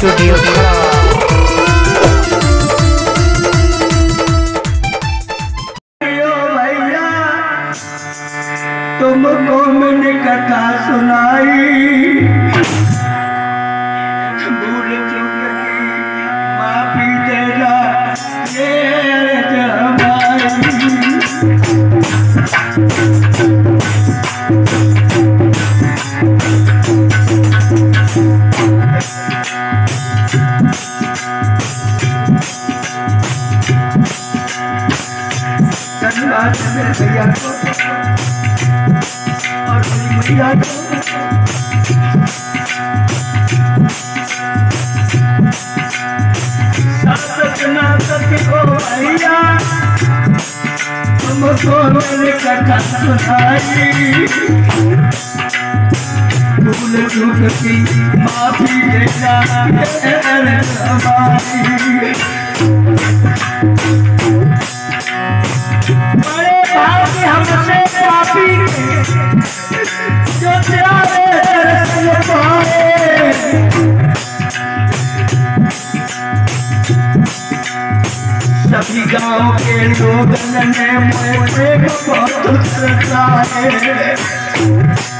Studio तुमको मैंने कथा सुनाई। धन्यवाद मेरे भैया को और मेरी भैया को। तुमको मैंने कथा सुनाई भूल चूक माफ़ी देना ये अर्ज़ हमारी बड़े भाव की हमसे पापी जो प्यारे सभी गाँव के लोग ने मुझे बहुत सताए और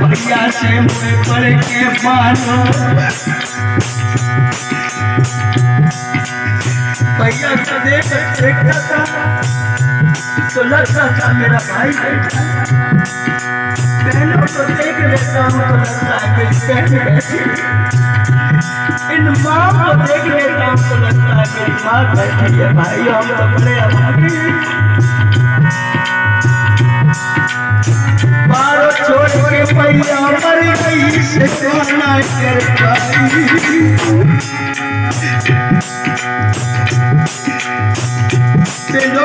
भैया से मुझे पढ़ के मानो भैया को देख देखता था तो लगता था मेरा भाई बैठा बहनों को देख लेता हूँ तो लगता है मेरी बहन बैठी इन माँ को देख लेता हूँ तो लगता है मेरी माँ बैठी है भाई हम तो बड़े अभागी बारो छोड़ के भैया मर गई से कोना कर पाई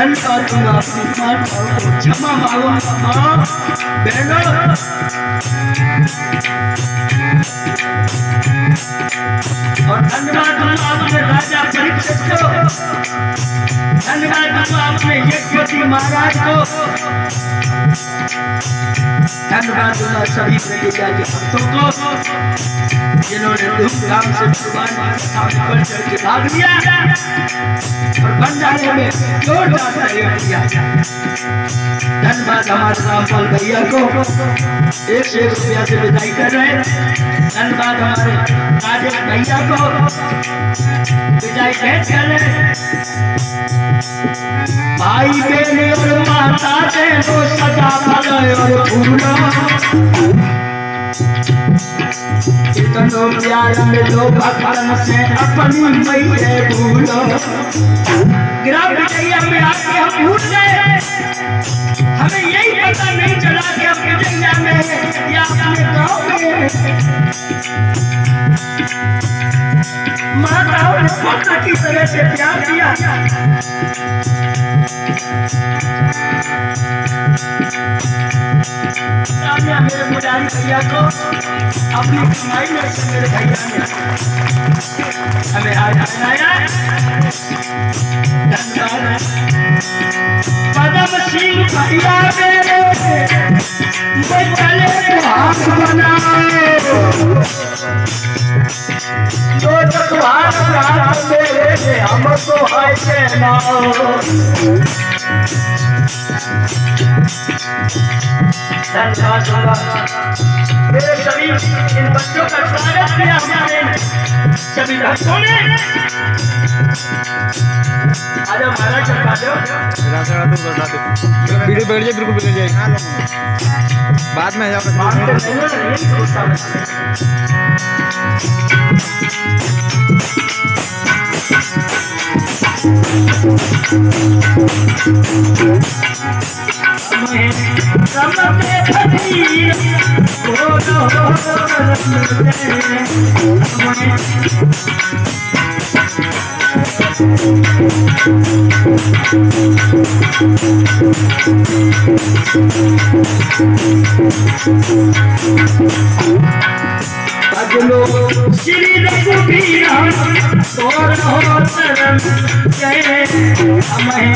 माँ को क्षमा मांगो माँ बहनों और धन्यवाद दूँगा अपने राजा परीक्षित को धन्यवाद दूँगा अपने यज्ञवती महाराज को धन्यवाद दूँगा सभी प्रतिज्ञा के भक्तों को जिन्होंने धूमधाम से भगवान सामने बढ़ चढ़ के भाग लिया और भंडारे में जोरदार धन्यवाद रामपाल भैया को एक से रुपया से विदाई कर रहे धन्यवाद। हमारे राजेश भैया को विदाई भेंट कर रहे भाई बहने और माता बहनों सदा भले और भूलो इतनो प्यार में लोग अकड़न से अपनी मैये भूलो ग्राम भैया में आके हम भूल गए। हमें यही पता नहीं चला कि अपने दुनिया में या अपने गाँव में। माताओं ने पुत्र की तरह से प्यार किया। मुरारी भैया को अपनी कमाई में से मेरे भैया ने आज बनाया धन्यवाद पदम सिंह भैया मेरे वो चले हाथ बनाए जो जगवान रात मेरे हमको है के नाम धन्यवाद होगा मेरे सभी इन बच्चों का स्वागत किया हमारे सभी भक्तों ने। आज हमारा चढ़ा दो वीडियो बैठ जाए बिल्कुल बिगड़ जाएगी। बाद में जाओ। बात तो हो है। अगलो श्री रघुबीर तोर हो शरण जय हमें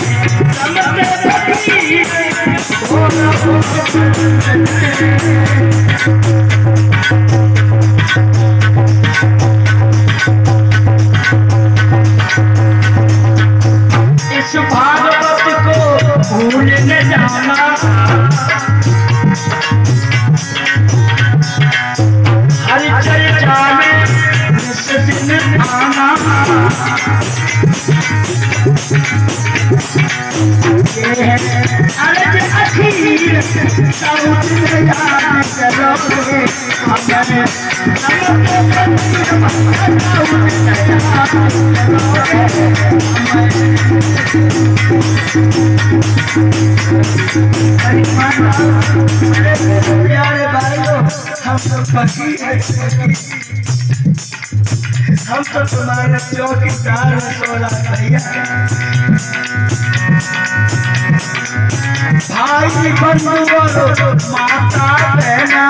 ये है अर्ज़ अखीर सब दिन याद करोगे हमें प्यारे भाइयों, हम तो फकीर हैं। हम तो तुम्हारे चौकीदार हैं सोला भैया भाई बोलो माता बहना।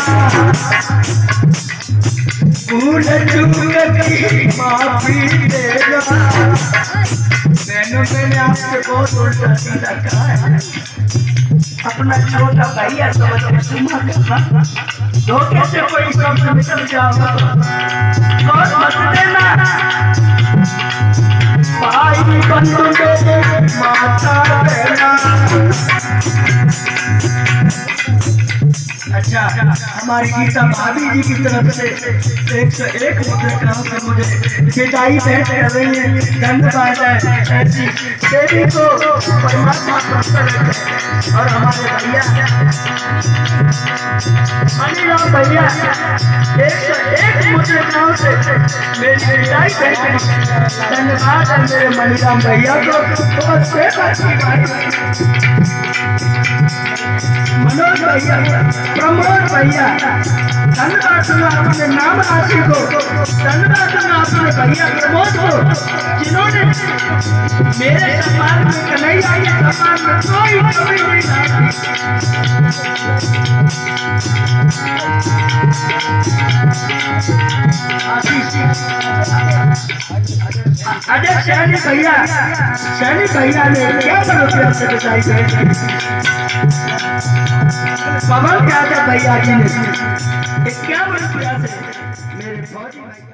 भूल चूक की माफ़ी देना। मैंने मैंने आपसे बहुत उल्टा सीधा कहा है। अपना छोटा भैया समझ के सुना करना धोखे से कोई शब्द निकल जाओ कौन मत देना? भाई बंधु माता बहना अच्छा। हमारी गीता भाभी जी की तरफ़ से एक सौ एक मुद्रिकाओं से मुझे विदाई भेंट कर रही है धन्यवाद है। ऐसी देवी को परमात्मा प्रसन्न रखे और हमारे भैया। भैया, एक सौ एक से मेरी भेंट धन्यवाद है मेरे भैया को। बहुत सेवा की बात मनोज भैया प्रमोद भैया धन्यवाद अपने नाम राशि को धन्यवाद अपने भैया प्रमोद को जिन्होंने मेरे सम्मान में कन्हैया के सम्मान में कोई कमी नहीं आशीष अजय सैनी भैया सैनी भैया ने क्या रुपया से बताई गई? पवन यादव भैया जी ने क्या रुपया से? मेरे फौजी भाई